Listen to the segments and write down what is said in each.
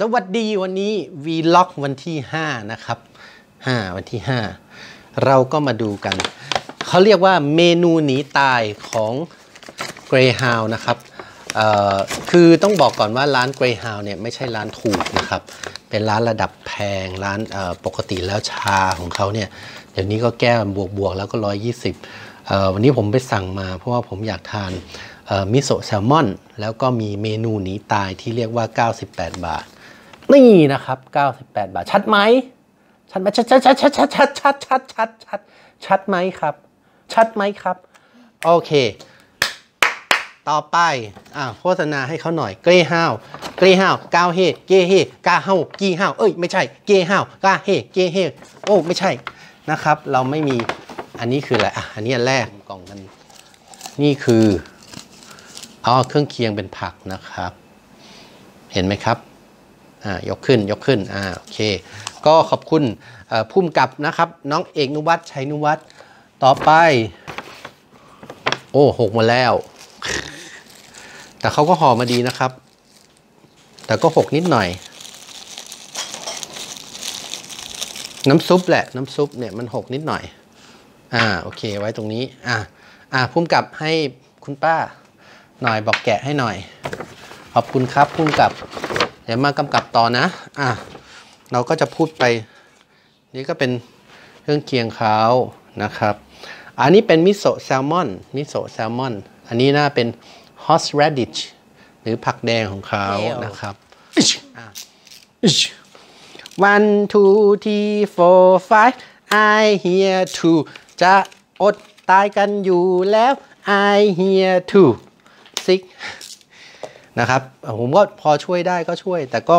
สวัสดีวันนี้ Vlog วันที่ 5 นะครับ 5 วันที่ 5 เราก็มาดูกัน เขาเรียกว่าเมนูหนีตายของ Greyhound นะครับคือต้องบอกก่อนว่าร้าน Greyhound เนี่ยไม่ใช่ร้านถูกนะครับ เป็นร้านระดับแพงร้านปกติแล้วชาของเขาเนี่ยเดี๋ยวนี้ก็แก้บวกบวกๆแล้วก็ 120เอ่อวันนี้ผมไปสั่งมาเพราะว่าผมอยากทานมิโซะแซลมอน แล้วก็มีเมนูหนีตายที่เรียกว่า 98 บาท นี่นะครับ 98 บาท ชัดไหม ชัดไหมชัดชัดชัดชัดชัดชัดชัดชัดชัดชัดชัดไหมครับ ชัดไหมครับ โอเค ต่อไป อ่าโฆษณาให้เขาหน่อย Greyhound Greyhound ก้าวเฮเกเฮก้าเฮากีฮาวเอ้ย ไม่ใช่ เกฮาวกาเฮเกเฮโอ้ ไม่ใช่ นะครับ เราไม่มี อันนี้คืออะไร อะ อันนี้อันแรกกล่องมัน นี่คือ อ๋อ เครื่องเคียงเป็นผักนะครับ เห็นไหมครับ ยกขึ้นยกขึ้นอ่าโอเค ก็ขอบคุณพุ่มกับนะครับ น้องเอกนุวัฒน์ชัยนุวัฒน์ต่อไป โอ้หกมาแล้ว แต่เขาก็ห่อมาดีนะครับ แต่ก็หกนิดหน่อย น้ำซุปแหละน้ำซุปเนี่ยมันหกนิดหน่อย อ่าโอเคไว้ตรงนี้ อ่าอ่าพุ่มกับให้คุณป้า หน่อยบอกแกะให้หน่อย ขอบคุณครับพุ่มกับ เดี๋ยวมากำกับต่อนะ อะ เราก็จะพูดไป นี่ก็เป็นเครื่องเคียงเขานะครับ อันนี้เป็นมิโซะแซลมอน มิโซะแซลมอน อันนี้น่าเป็น horseradish หรือผักแดงของเขานะครับอะ one two three four five I hear two จะอดตายกันอยู่แล้ว I hear two six นะครับ ผมก็พอช่วยได้ก็ช่วย แต่ก็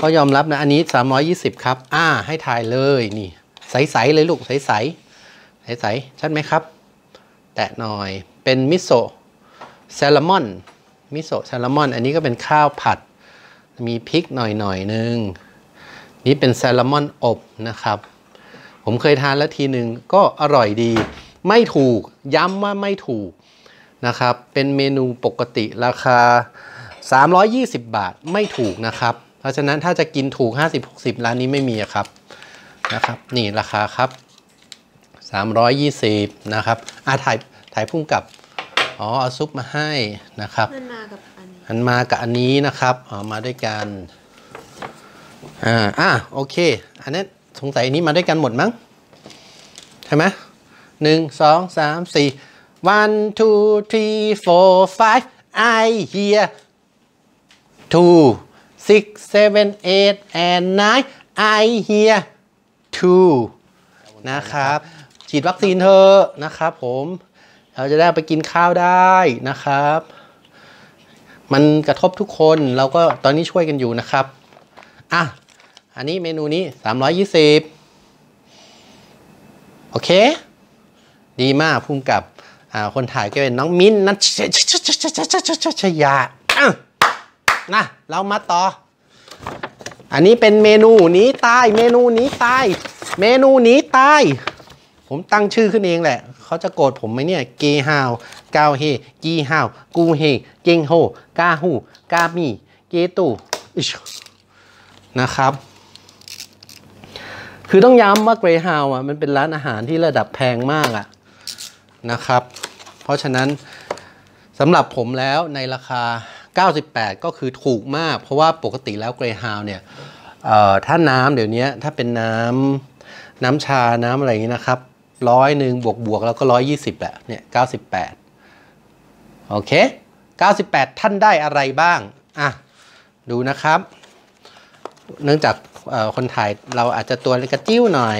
ก็ยอมรับนะ อันนี้ 320 ครับ อ่า ให้ถ่ายเลยนี่ ใส ๆ เลยลูก ใส ๆ ใส ๆ ชัดไหมครับ แตะหน่อยเป็นมิโซะแซลมอนมิโซะแซลมอน อันนี้ก็เป็นข้าวผัด มีพริกหน่อยหน่อยนึง นี่เป็นแซลมอนอบนะครับ ผมเคยทานแล้วทีหนึ่งก็อร่อยดี ไม่ถูก ย้ำว่าไม่ถูก นะครับ เป็นเมนูปกติราคา 320 บาทไม่ถูกนะครับ เพราะฉะนั้นถ้าจะกินถูก 50-60 ร้านนี้ไม่มีอะครับนะครับ นี่ราคาครับ 320 นะครับอ่าถ่ายถ่ายพุ่งกับอ๋อเอาซุปมาให้นะครับมันมากับอันนี้อันมากับอันนี้นะครับอ๋อมาด้วยกันอ่าอะโอเค อันนี้สงสัยอันนี้มาด้วยกันหมดมั้งใช่ไหมหนึ่งสองสามสี่ one two three four five I hear two six seven eight and nine I hear two นะครับ ฉีดวัคซีนเธอะนะครับผม เราจะได้ไปกินข้าวได้นะครับ มันกระทบทุกคนเราก็ตอนนี้ช่วยกันอยู่นะครับ อะ อันนี้เมนูนี้ 320 โอเค ดีมากพุ่มกับ อ่าคนถ่ายก็เป็นน้องมิ้นนัชชยานะเรามาต่อ อันนี้เป็นเมนูหนีตาย เมนูหนีตาย เมนูหนีตาย ผมตั้งชื่อขึ้นเองแหละ เขาจะโกรธผมไหมเนี่ย เกฮาว กาเฮ กีฮาว กูเฮ เกงโฮ กาฮู กามี เกตูนะครับ คือต้องย้ำว่าเกรฮาวอะ มันเป็นร้านอาหารที่ระดับแพงมากอะ นะครับ เพราะฉะนั้นสำหรับผมแล้วในราคา 98 ก็คือถูกมาก เพราะว่าปกติแล้วเกรฮาวเนี่ยถ้าน้ำเดี๋ยวนี้ถ้าเป็นน้ำน้ำชาน้ำอะไรอย่างนี้นะครับร้อยหนึ่งบวกบวกแล้วก็120แหละเนี่ย98โอเค98ท่านได้อะไรบ้างอะดูนะครับ เนื่องจากคนถ่ายเราอาจจะตัวเล็กกระจิ้วหน่อย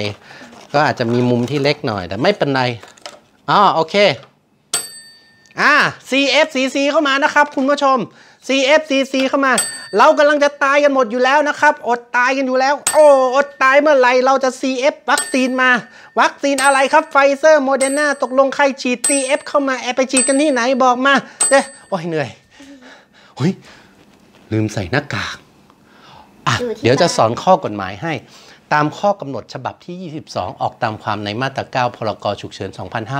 ก็อาจจะมีมุมที่เล็กหน่อย แต่ไม่เป็นไร อ๋อโอเคอ่า CFCC เข้ามานะครับ คุณผู้ชม CFCC เข้ามา เรากำลังจะตายกันหมดอยู่แล้วนะครับ อดตายกันอยู่แล้ว โอ้อดตายเมื่อไหร่เราจะ CF วัคซีนมา วัคซีนอะไรครับไฟเซอร์โมเดอร์นาตกลงใครฉีด CF เข้ามาแอบไปฉีดกันที่ไหนบอกมาเด้โอ้ยเหนื่อยเฮ้ยลืมใส่หน้ากาก เดี๋ยวจะบ้านสอนข้อกฎหมายให้ ตามข้อกำหนดฉบับที่ 22 ออกตามความในมาตรา9พรกฉุกเฉิน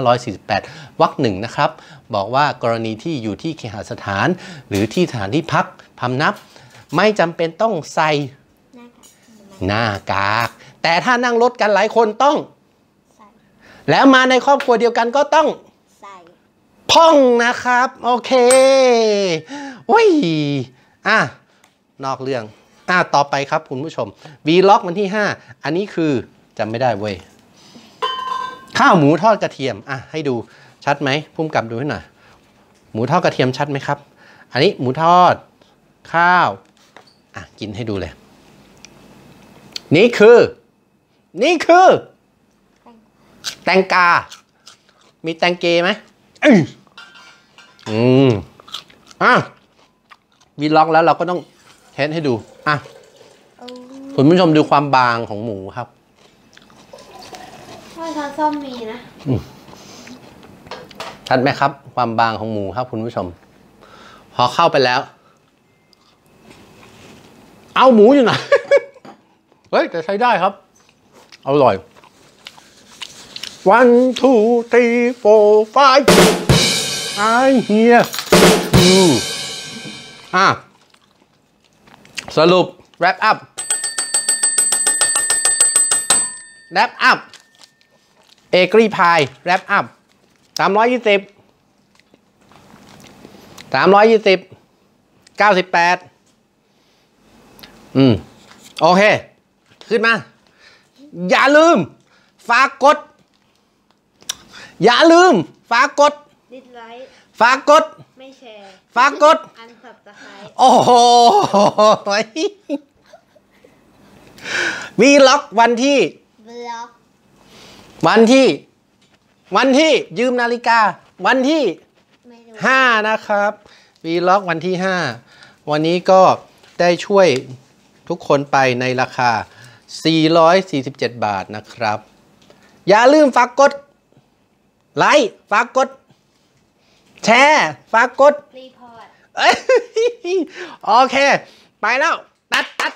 2548 วรรคหนึ่งนะครับ บอกว่ากรณีที่อยู่ที่เคหสถาน หรือที่สถานที่พักพำนับ ไม่จำเป็นต้องใส่หน้ากากหน้ากากแต่ถ้านั่งรถกันหลายคนต้องใส่แล้วมาในครอบครัวเดียวกันก็ต้องใส่พ่องนะครับ โอเคว้ยอะ นอกเรื่อง อะต่อไปครับคุณผู้ชม v l o g วันที่ 5 อันนี้คือจำไม่ได้เว้ย ข้าวหมูทอดกระเทียม อะ ให้ดูชัดไหมพุ่มกลับดูให้หน่อย หมูทอดกระเทียมชัดไหมครับ อันนี้หมูทอด ข้าว อะ กินให้ดูเลย นี่คือ นี่คือ แตงกา มีแตงเกไหมอืมอะวีล็อกแล้วเราก็ต้อง ทสให้ดู อะโอ้คุณผู้ชมดูความบางของหมูครับถ้าช้อนส้อมมีนะชัดไหมครับ ความบางของหมูครับ คุณผู้ชม พอเข้าไปแล้ว เอาหมูอยู่ไหนเฮ้ยแต่ใช้ได้ครับ อร่อย one two three four five I hear you อะ สรุป wrap up wrap up เอกรีพาย wrap up สามร้อยยี่สิบสามร้อยยี่สิบเก้าสิบแปดอืม โอเค ขึ้นมา อย่าลืม ฝากกด อย่าลืม ฝากกดดิสไลค์ ฝากกด ไม่แชร์ ฝากกด อันสับตะไคร้โอ้โหวีล็อกวันที่ บล็อกวันที่ วันที่ยืมนาฬิกา วันที่ไม่รู้5นะครับVlog วันที่5วันนี้ก็ได้ช่วยทุกคนไปในราคา 447 บาทนะครับ อย่าลืมฝากกด ไลค์ฝากกด แชร์ฝากกด report เอ้ยโอเค ไปแล้ว ตัดตัด